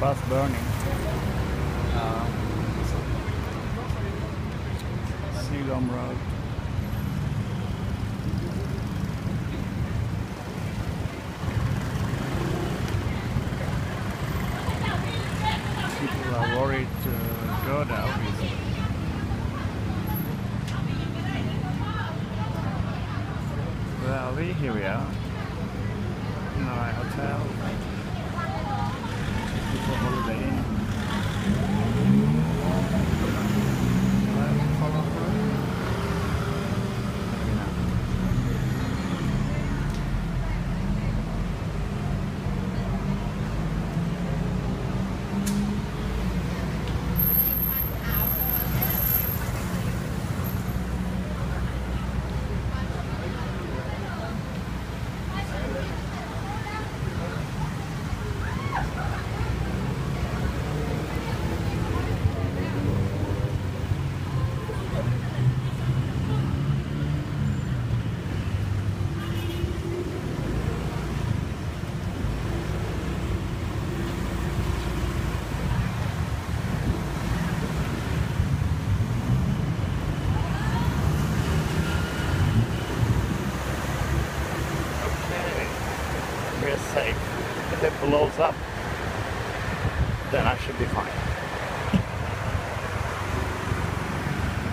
bus burning. Um, Silom Road. People are worried to go there. Well, we here we are. In our hotel. Safe. If it blows up, then I should be fine.